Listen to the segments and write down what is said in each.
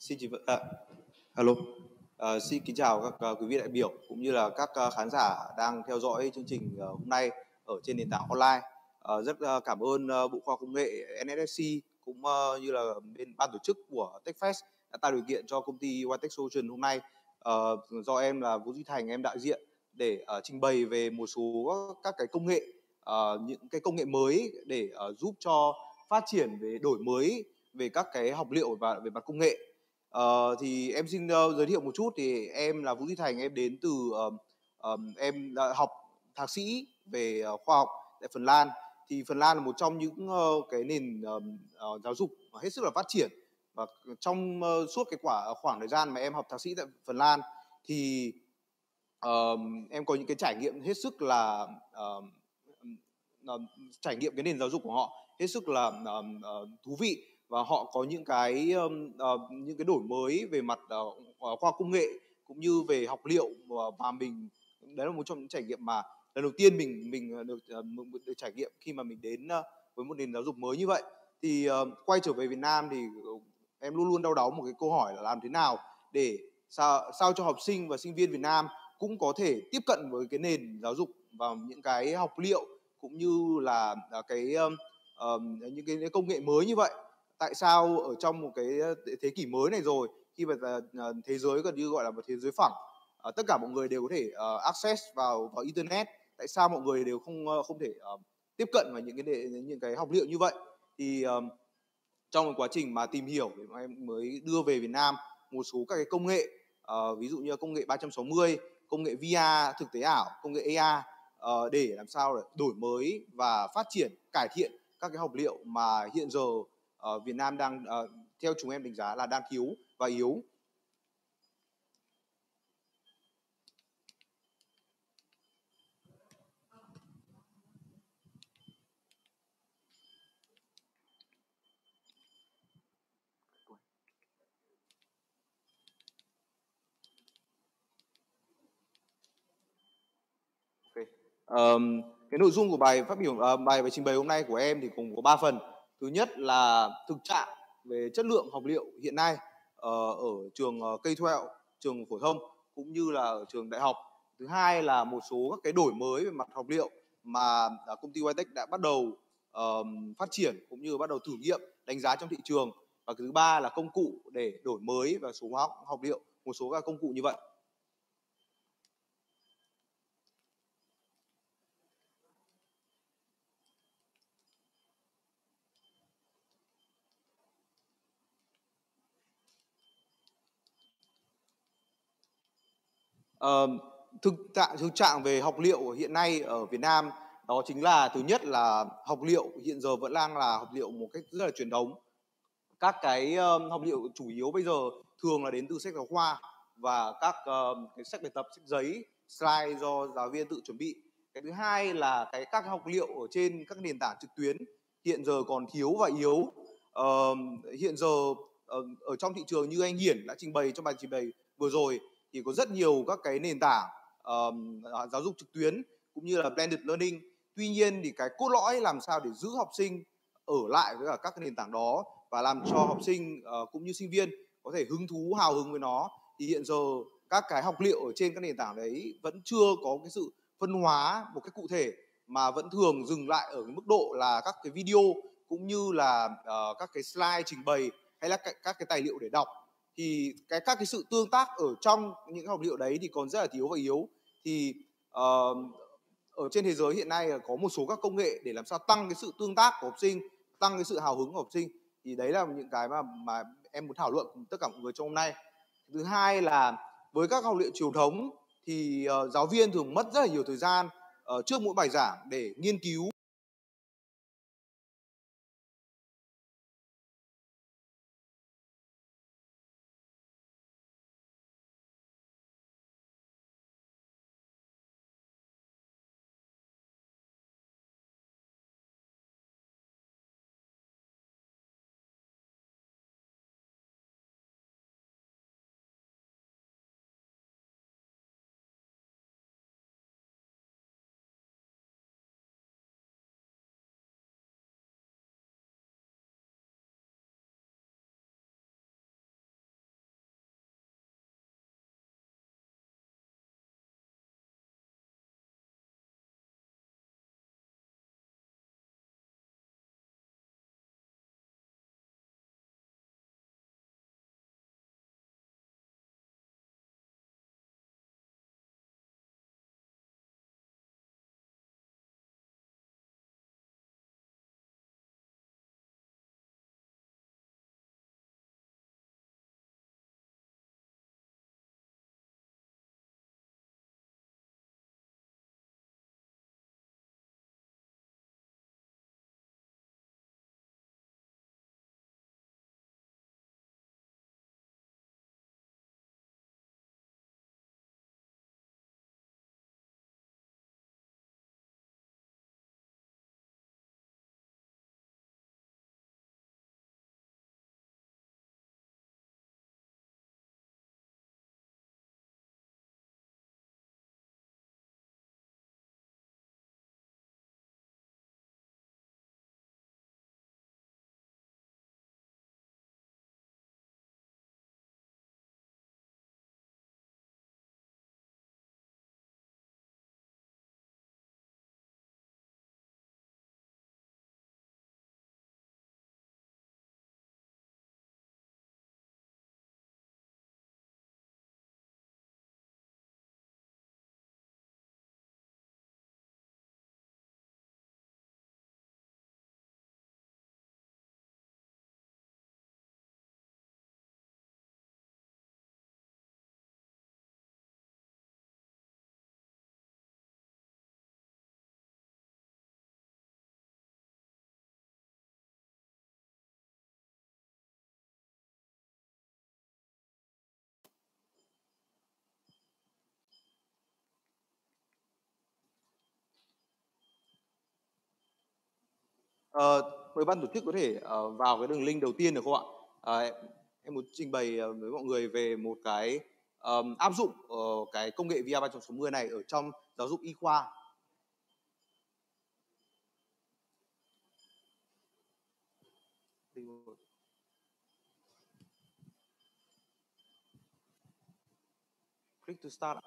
Xin chị vợ à, à, xin kính chào các à, quý vị đại biểu cũng như là các à, khán giả đang theo dõi chương trình hôm nay ở trên nền tảng online. À, rất cảm ơn Bộ Khoa Công nghệ nsc cũng như là bên ban tổ chức của TechFest đã tạo điều kiện cho công ty Whitech Solution hôm nay À, do em là Vũ Duy Thành em đại diện để ờ, trình bày về một số các cái công nghệ ờ, những cái công nghệ mới để ờ, giúp cho phát triển về đổi mới về các cái học liệu và về mặt công nghệ. Ờ, thì em xin uh, giới thiệu một chút thì em là Vũ Duy Thành em đến từ ờ, um, em đã học thạc sĩ về uh, khoa học tại Phần Lan. Thì Phần Lan là một trong những uh, cái nền ờm, uh, giáo dục hết sức là phát triển và trong uh, suốt cái quả khoảng thời gian mà em học thạc sĩ tại Phần Lan thì ờm, em có những cái trải nghiệm hết sức là ờm, ờm, trải nghiệm cái nền giáo dục của họ hết sức là ờm, uh, thú vị và họ có những cái uh, những cái đổi mới về mặt uh, khoa công nghệ cũng như về học liệu và mình đấy là một trong những trải nghiệm mà lần đầu tiên mình mình được ờ, được trải nghiệm khi mà mình đến uh, với một nền giáo dục mới như vậy. Thì uh, quay trở về Việt Nam thì em luôn luôn đau đáu một cái câu hỏi là làm thế nào để sao sao cho học sinh và sinh viên Việt Nam cũng có thể tiếp cận với cái nền giáo dục và những cái học liệu cũng như là à, cái ờm, những cái công nghệ mới như vậy tại sao ở trong một cái thế kỷ mới này rồi khi mà ờ, ờ, thế giới gần như gọi là một thế giới phẳng ờ, tất cả mọi người đều có thể access vào vào internet tại sao mọi người đều không không thể tiếp cận vào những cái đề, những cái học liệu như vậy? Thì trong một quá trình mà tìm hiểu thì em mới đưa về Việt Nam một số các cái công nghệ ví dụ như công nghệ 360 công nghệ VR thực tế ảo công nghệ AR để làm sao để đổi mới và phát triển cải thiện các cái học liệu mà hiện giờ ở Việt Nam đang uh, theo chúng em đánh giá là đang thiếu và yếu Ok. Cái nội dung của bài phát biểu uh, bài bài trình bày hôm nay của em thì cùng có 3 phần. Thứ nhất là thực trạng về chất lượng học liệu hiện nay ờ, ở trường ờ, cây thuẹo trường phổ thông cũng như là ở trường đại học. Thứ hai là một số các cái đổi mới về mặt học liệu mà à, công ty Whitech đã bắt đầu ờm, phát triển cũng như bắt đầu thử nghiệm đánh giá trong thị trường. Và thứ ba là công cụ để đổi mới và số hóa học liệu một số các công cụ như vậy. Thực trạng thực trạng về học liệu hiện nay ở Việt Nam đó chính là thứ nhất là học liệu hiện giờ vẫn đang là học liệu một cách rất là truyền thống. Các cái um, học liệu chủ yếu bây giờ thường là đến từ sách giáo khoa và các um, cái sách bài tập, sách giấy, slide do giáo viên tự chuẩn bị. Cái thứ hai là cái các học liệu ở trên các nền tảng trực tuyến hiện giờ còn thiếu và yếu. Ờm, hiện giờ ờ, ở trong thị trường như anh Hiển đã trình bày trong bài trình bày vừa rồi thì có rất nhiều các cái nền tảng ờm, à, giáo dục trực tuyến cũng như là blended learning. Tuy nhiên thì cái cốt lõi làm sao để giữ học sinh ở lại với cả các cái nền tảng đó và làm cho học sinh uh, cũng như sinh viên có thể hứng thú hào hứng với nó thì hiện giờ các cái học liệu ở trên các nền tảng đấy vẫn chưa có cái sự phân hóa một cách cụ thể mà vẫn thường dừng lại ở cái mức độ là các cái video cũng như là uh, các cái slide trình bày hay là các, các cái tài liệu để đọc thì cái các cái sự tương tác ở trong những học liệu đấy thì còn rất là thiếu và yếu. Thì uh, ở trên thế giới hiện nay là có một số các công nghệ để làm sao tăng cái sự tương tác của học sinh tăng cái sự hào hứng của học sinh. Thì đấy là những cái mà mà em muốn thảo luận cùng tất cả mọi người trong hôm nay. Thứ hai là với các học liệu truyền thống thì uh, giáo viên thường mất rất là nhiều thời gian uh, trước mỗi bài giảng để nghiên cứu Ờ, mời ban tổ chức có thể ờ, vào cái đường link đầu tiên được không ạ? Ờ, em muốn trình bày ờ, với mọi người về một cái áp dụng cái công nghệ VR 360 này ở trong giáo dục y khoa. Click to start.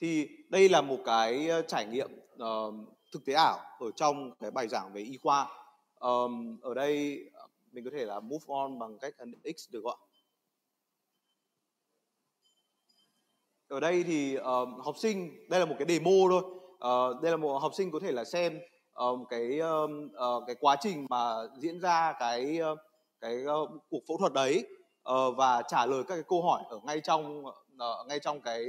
Thì đây là một cái trải nghiệm uh, thực tế ảo ở trong cái bài giảng về y khoa. Um, ở đây mình có thể là move on bằng cách ấn X được không ạ? Ở đây thì uh, học sinh đây là một cái demo thôi. Uh, đây là một học sinh có thể là xem um, cái um, uh, cái quá trình mà diễn ra cái uh, cái uh, cuộc phẫu thuật đấy uh, và trả lời các cái câu hỏi ở ngay trong uh, ngay trong cái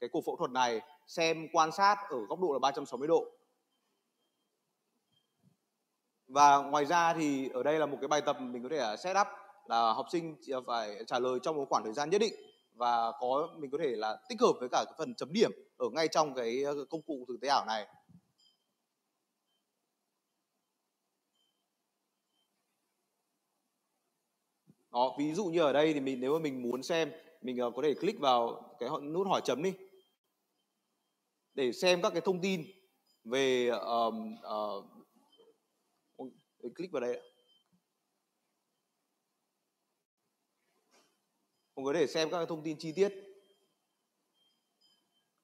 cái cuộc phẫu thuật này xem quan sát ở góc độ là 360 độ. Và ngoài ra thì ở đây là một cái bài tập mình có thể set up là học sinh phải trả lời trong một khoảng thời gian nhất định và có, mình có thể là tích hợp với cả cái phần chấm điểm ở ngay trong cái ờ, công cụ thực tế ảo này. Đó, ví dụ như ở đây thì mình, nếu mà mình muốn xem, mình ờ, có thể click vào cái nút hỏi chấm đi để xem các cái thông tin về um, uh, click vào đây Mọi người để xem các thông tin chi tiết.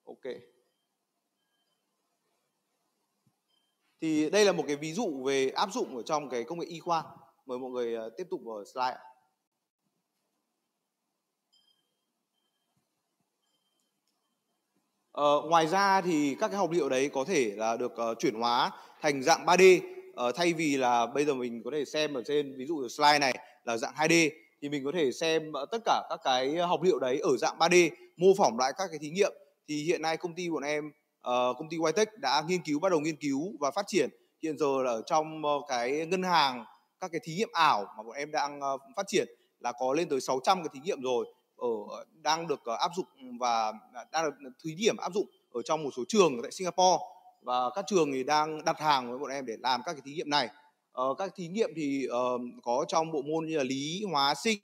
Ok. Thì đây là một cái ví dụ về áp dụng ở trong cái công nghệ y khoa. Mời mọi người ờ, tiếp tục vào slide. Ờ, ngoài ra thì các cái học liệu đấy có thể là được uh, chuyển hóa thành dạng 3D uh, ờ, thay vì là bây giờ mình có thể xem ở trên ví dụ slide này là dạng 2D thì mình có thể xem uh, tất cả các cái học liệu đấy ở dạng 3D mô phỏng lại các cái thí nghiệm. Thì hiện nay công ty bọn em uh, công ty Whitech đã nghiên cứu bắt đầu nghiên cứu và phát triển. Hiện giờ là ở trong uh, cái ngân hàng các cái thí nghiệm ảo mà bọn em đang uh, phát triển là có lên tới 600 cái thí nghiệm rồi ở đang được ờ, áp dụng và à, đang được thí điểm áp dụng ở trong một số trường tại Singapore. Và các trường thì đang đặt hàng với bọn em để làm các cái thí nghiệm này. Ờ, các thí nghiệm thì uh, có trong bộ môn như là lý hóa sinh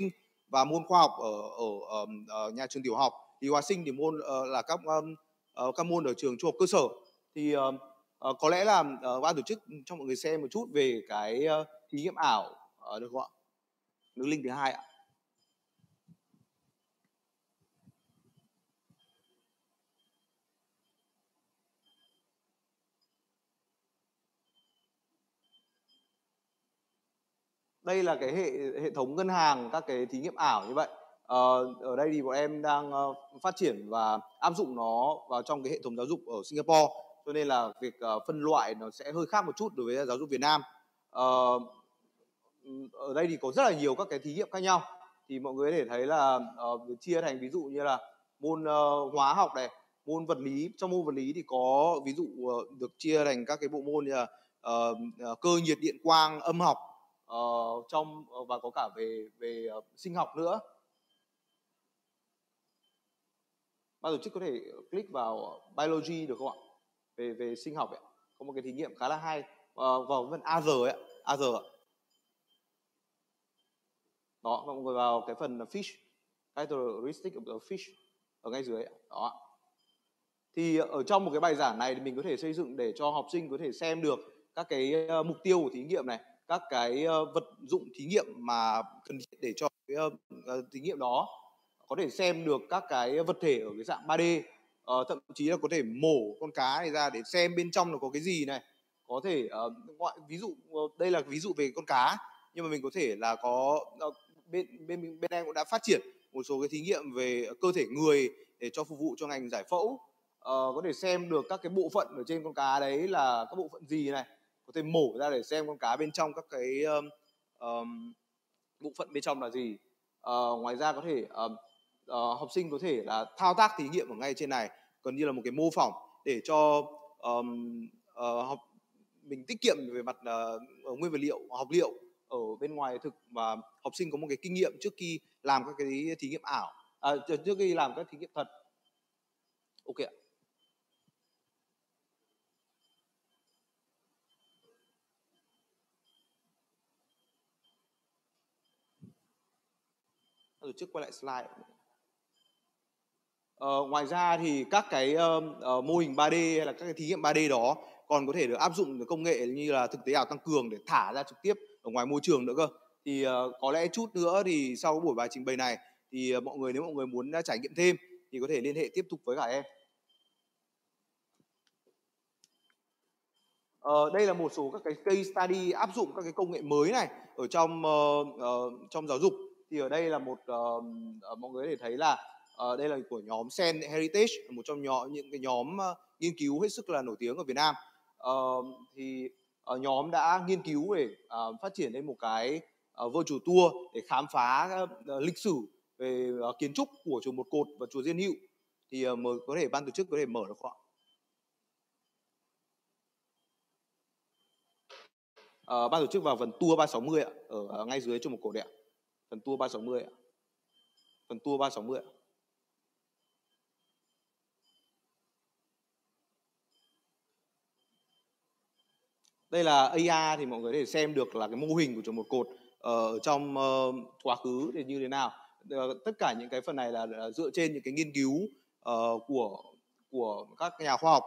và môn khoa học ở ở, ở, ở nhà trường tiểu học. Lý hóa sinh thì môn uh, là các um, uh, các môn ở trường trung học cơ sở. Thì uh, uh, có lẽ là uh, ban tổ chức cho mọi người xem một chút về cái uh, thí nghiệm ảo uh, được không ạ? Nước link thứ hai ạ. Đây là cái hệ hệ thống ngân hàng các cái thí nghiệm ảo như vậy. Ờ, ở đây thì bọn em đang uh, phát triển và áp dụng nó vào trong cái hệ thống giáo dục ở Singapore. Cho nên là việc uh, phân loại nó sẽ hơi khác một chút đối với giáo dục Việt Nam. Uh, ở đây thì có rất là nhiều các cái thí nghiệm khác nhau. Thì mọi người có thể thấy là uh, chia thành ví dụ như là môn uh, hóa học này môn vật lý. Trong môn vật lý thì có ví dụ uh, được chia thành các cái bộ môn như là uh, cơ nhiệt điện quang âm học uh, trong uh, và có cả về về uh, sinh học nữa. Ban tổ chức có thể click vào biology được không ạ? Về về sinh học ấy. có một cái thí nghiệm khá là hay. Uh, vào phần AR ấy AR ạ. Đó mọi người vào cái phần fish characteristic of the fish ở ngay dưới ấy. đó thì ở trong một cái bài giảng này thì mình có thể xây dựng để cho học sinh có thể xem được các cái mục tiêu của thí nghiệm này các cái vật dụng thí nghiệm mà cần thiết để cho cái ờ, thí nghiệm đó có thể xem được các cái vật thể ở cái dạng 3D uh, ờ, thậm chí là có thể mổ con cá này ra để xem bên trong nó có cái gì này. Có thể ờ, uh, gọi ví dụ uh, đây là ví dụ về con cá nhưng mà mình có thể là có uh, bên bên bên em cũng đã phát triển một số cái thí nghiệm về cơ thể người để cho phục vụ cho ngành giải phẫu. Uh, có thể xem được các cái bộ phận ở trên con cá đấy là các bộ phận gì này có thể mổ ra để xem con cá bên trong các cái um, um, bộ phận bên trong là gì. Uh, ngoài ra có thể um, uh, học sinh có thể là thao tác thí nghiệm ở ngay trên này gần như là một cái mô phỏng để cho um, uh, học mình tiết kiệm về mặt uh, nguyên vật liệu học liệu ở bên ngoài thực và học sinh có một cái kinh nghiệm trước khi làm các cái thí nghiệm ảo à, trước khi làm các thí nghiệm thật. Ok ạ. Tổ chức quay lại slide Ờ, ngoài ra thì các cái uh, mô hình 3D hay là các cái thí nghiệm 3D đó còn có thể được áp dụng công nghệ như là thực tế ảo tăng cường để thả ra trực tiếp ở ngoài môi trường nữa cơ. Thì uh, có lẽ chút nữa thì sau buổi bài trình bày này thì uh, mọi người nếu mọi người muốn trải nghiệm thêm thì có thể liên hệ tiếp tục với cả em. Ờ, đây là một số các cái case study áp dụng các cái công nghệ mới này ở trong uh, uh, trong giáo dục thì ở đây là một uh, mọi người có thể thấy là uh, đây là của nhóm Sen Heritage một trong nhóm những cái nhóm uh, nghiên cứu hết sức là nổi tiếng ở Việt Nam uh, thì uh, nhóm đã nghiên cứu để uh, phát triển lên một cái uh, virtual tour để khám phá uh, lịch sử về uh, kiến trúc của chùa một cột và chùa Diên Hữu thì uh, mời có thể ban tổ chức có thể mở được không ạ? uh, ban tổ chức vào phần tour 360 ạ, ở, ở ngay dưới cho một cổ đẹp. Phần tua 360 ạ. Phần tua 360 ạ. Đây là AI thì mọi người có thể xem được là cái mô hình của một cột ờ, ở trong ờ, quá khứ thì như thế nào. Ờ, tất cả những cái phần này là, dựa trên những cái nghiên cứu của của các nhà khoa học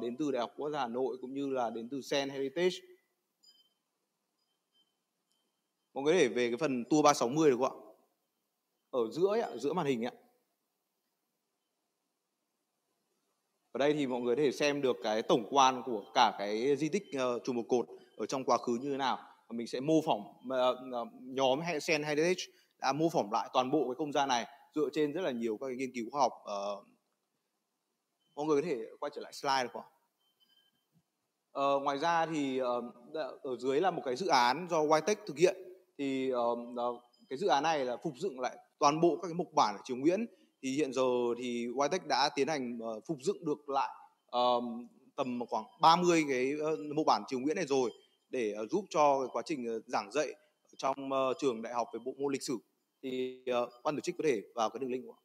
đến từ Đại học Quốc gia Hà Nội cũng như là đến từ Sen Heritage mọi người để về cái phần tua 360 được không ạ? Ở giữa ấy, giữa màn hình ạ. Ở đây thì mọi người có thể xem được cái tổng quan của cả cái di tích uh, chùa một cột ở trong quá khứ như thế nào. Và mình sẽ mô phỏng uh, nhóm Sen Heritage đã mô phỏng lại toàn bộ cái không gian này dựa trên rất là nhiều các cái nghiên cứu khoa học uh, mọi người có thể quay trở lại slide được không ạ? Uh, ngoài ra thì uh, ở dưới là một cái dự án do Whitech thực hiện thì uh, cái dự án này là phục dựng lại toàn bộ các cái mục bản ở Triều Nguyễn. Thì hiện giờ thì Whitech đã tiến hành uh, phục dựng được lại uh, tầm khoảng 30 cái uh, mục bản Triều Nguyễn này rồi để uh, giúp cho cái quá trình uh, giảng dạy trong uh, trường đại học về bộ môn lịch sử. Thì uh, ban tổ chức có thể vào cái đường link của.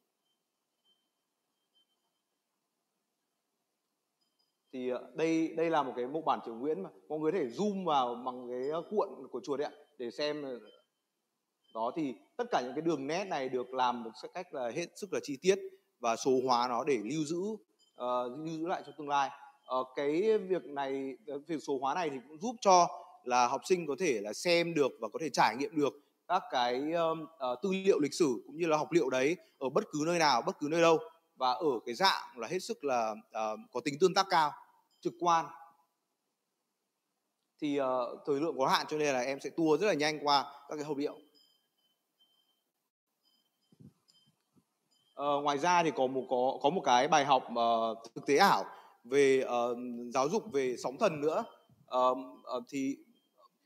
Thì ờ, đây đây là một cái mục bản Triều Nguyễn mà. Mọi người có thể zoom vào bằng cái ờ, cuộn của chùa đấy ạ để xem ờ, đó. Thì tất cả những cái đường nét này được làm một cách là hết sức là chi tiết và số hóa nó để lưu giữ uh, lưu giữ lại cho tương lai. Uh, cái việc này việc số hóa này thì cũng giúp cho là học sinh có thể là xem được và có thể trải nghiệm được các cái um, uh, tư liệu lịch sử cũng như là học liệu đấy ở bất cứ nơi nào bất cứ nơi đâu. Và ở cái dạng là hết sức là uh, có tính tương tác cao trực quan. Thì uh, thời lượng có hạn cho nên là em sẽ tua rất là nhanh qua các cái hộp điệu. Uh, ngoài ra thì có một có có một cái bài học uh, thực tế ảo về uh, giáo dục về sóng thần nữa. Uh, uh, thì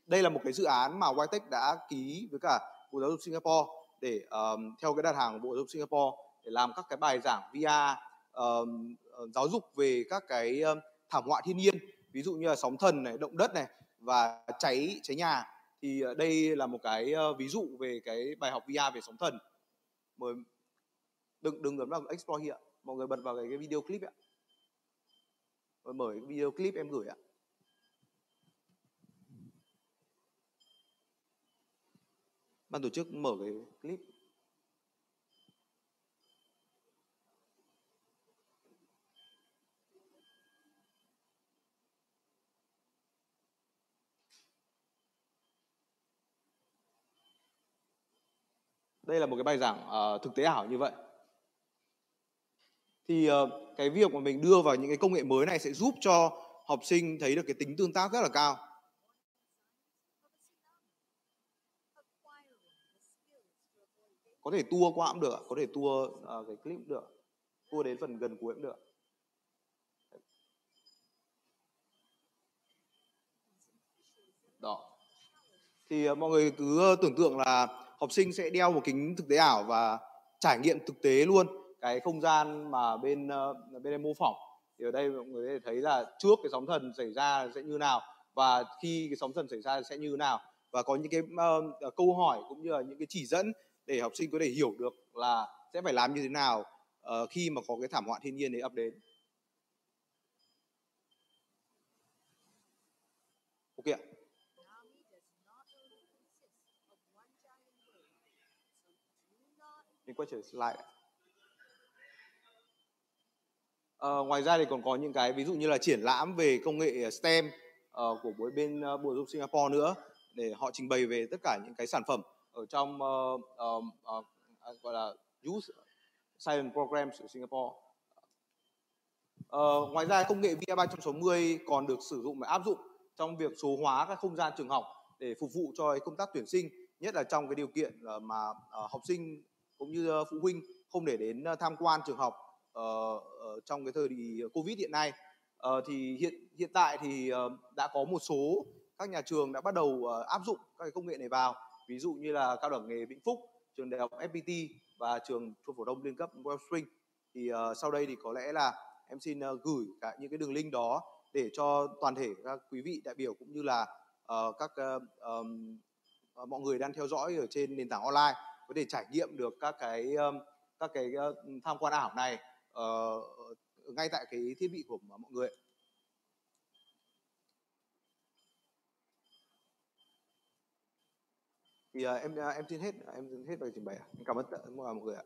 đây là một cái dự án mà Whitech đã ký với cả Bộ Giáo dục Singapore để um, theo cái đặt hàng của Bộ Giáo dục Singapore để làm các cái bài giảng VR um, giáo dục về các cái um, thảm họa thiên nhiên ví dụ như là sóng thần này động đất này và cháy cháy nhà. Thì ờ, đây là một cái ờ, ví dụ về cái bài học VR về sóng thần. Mời đừng đừng ấn vào explore hiện mọi người bật vào cái, cái video clip ạ. Mở cái video clip em gửi ạ. Ban tổ chức mở cái clip. Đây là một cái bài giảng uh, thực tế ảo như vậy. Thì uh, cái việc mà mình đưa vào những cái công nghệ mới này sẽ giúp cho học sinh thấy được cái tính tương tác rất là cao. Có thể tua qua cũng được có thể tua uh, cái clip cũng được tua đến phần gần cuối cũng được. Đó. Thì uh, mọi người cứ tưởng tượng là học sinh sẽ đeo một kính thực tế ảo và trải nghiệm thực tế luôn. Cái không gian mà bên uh, bên em mô phỏng thì ở đây mọi người có thể thấy là trước cái sóng thần xảy ra sẽ như nào và khi cái sóng thần xảy ra sẽ như nào. Và có những cái uh, câu hỏi cũng như là những cái chỉ dẫn để học sinh có thể hiểu được là sẽ phải làm như thế nào uh, khi mà có cái thảm họa thiên nhiên đấy ập đến ok ạ mình quay trở lại à, ngoài ra thì còn có những cái ví dụ như là triển lãm về công nghệ STEM uh, của mỗi bên uh, Bộ Giáo dục Singapore nữa để họ trình bày về tất cả những cái sản phẩm ở trong uh, uh, uh, gọi là Youth Science Programs của Singapore. Uh, ngoài ra công nghệ VR360 còn được sử dụng và áp dụng trong việc số hóa các không gian trường học để phục vụ cho công tác tuyển sinh, nhất là trong cái điều kiện mà uh, học sinh cũng như ờ, phụ huynh không để đến ờ, tham quan trường học uh, trong cái thời kỳ Covid hiện nay. Uh, thì hiện hiện tại thì uh, đã có một số các nhà trường đã bắt đầu uh, áp dụng các cái công nghệ này vào. Ví dụ như là cao đẳng nghề Vĩnh Phúc trường đại học FPT và trường trung phổ thông liên cấp Wellspring thì uh, sau đây thì có lẽ là em xin uh, gửi cả những cái đường link đó để cho toàn thể các quý vị đại biểu cũng như là uh, các uh, um, mọi người đang theo dõi ở trên nền tảng online có thể trải nghiệm được các cái các cái tham quan ảo này uh, ngay tại cái thiết bị của mọi người. Thì uh, em ờ, em xin hết em xin hết bài trình bày cảm ơn tất cả mọi người ạ.